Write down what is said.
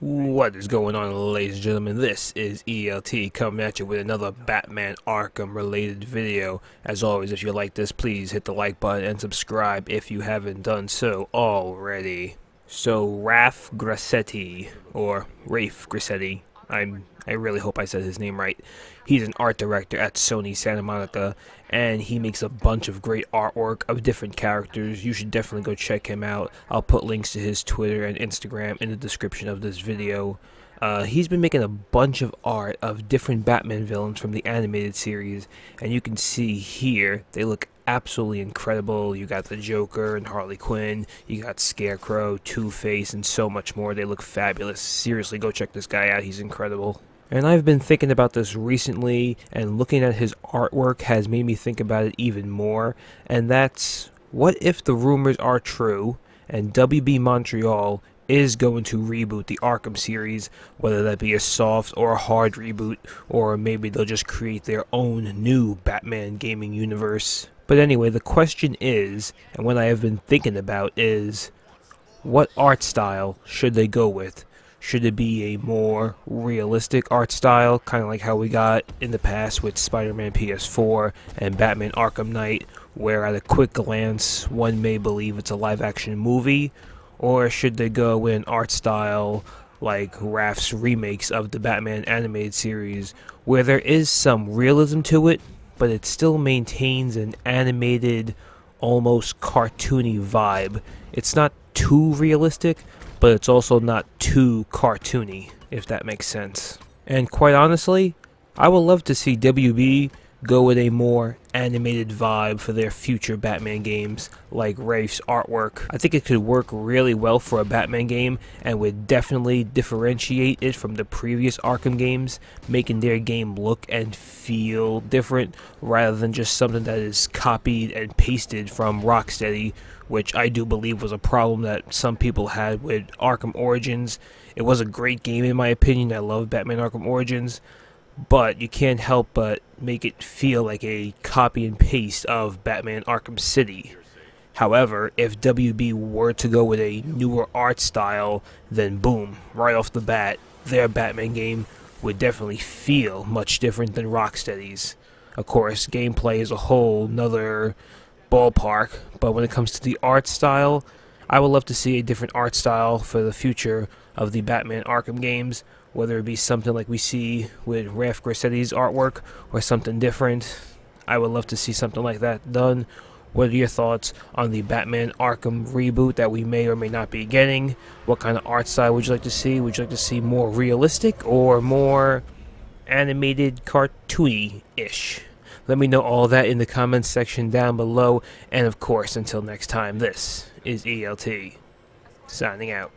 What is going on, ladies and gentlemen? This is ELT coming at you with another Batman Arkham related video. As always, if you like this, please hit the like button and subscribe if you haven't done so already. So, Raf Grassetti, or Rafe Grassetti, I'm I really hope I said his name right. He's an art director at Sony Santa Monica, and he makes a bunch of great artwork of different characters. You should definitely go check him out. I'll put links to his Twitter and Instagram in the description of this video. Uh, he's been making a bunch of art of different Batman villains from the animated series, and you can see here they look absolutely incredible. You got the Joker and Harley Quinn, you got Scarecrow, Two Face, and so much more. They look fabulous. Seriously, go check this guy out. He's incredible. And I've been thinking about this recently, and looking at his artwork has made me think about it even more. And that's what if the rumors are true and WB Montreal is going to reboot the Arkham series, whether that be a soft or a hard reboot, or maybe they'll just create their own new Batman gaming universe. But anyway, the question is, and what I have been thinking about is, what art style should they go with? Should it be a more realistic art style, kind of like how we got in the past with Spider Man PS4 and Batman Arkham Knight, where at a quick glance one may believe it's a live action movie? Or should they go an art style like Raf's remakes of the Batman animated series, where there is some realism to it, but it still maintains an animated, almost cartoony vibe? It's not too realistic, but it's also not too cartoony, if that makes sense. And quite honestly, I would love to see WB go with a more animated vibe for their future Batman games, like Rafe's artwork. I think it could work really well for a Batman game and would definitely differentiate it from the previous Arkham games, making their game look and feel different rather than just something that is copied and pasted from Rocksteady, which I do believe was a problem that some people had with Arkham Origins. It was a great game in my opinion. I love Batman Arkham Origins but you can't help but make it feel like a copy and paste of Batman Arkham City. However, if WB were to go with a newer art style, then boom, right off the bat, their Batman game would definitely feel much different than Rocksteady's. Of course, gameplay is a whole nother ballpark, but when it comes to the art style, I would love to see a different art style for the future of the Batman Arkham games, whether it be something like we see with Raf Grassetti's artwork or something different. I would love to see something like that done. What are your thoughts on the Batman Arkham reboot that we may or may not be getting? What kind of art style would you like to see? Would you like to see more realistic or more animated cartoony-ish? Let me know all that in the comments section down below. And of course, until next time, this is ELT signing out.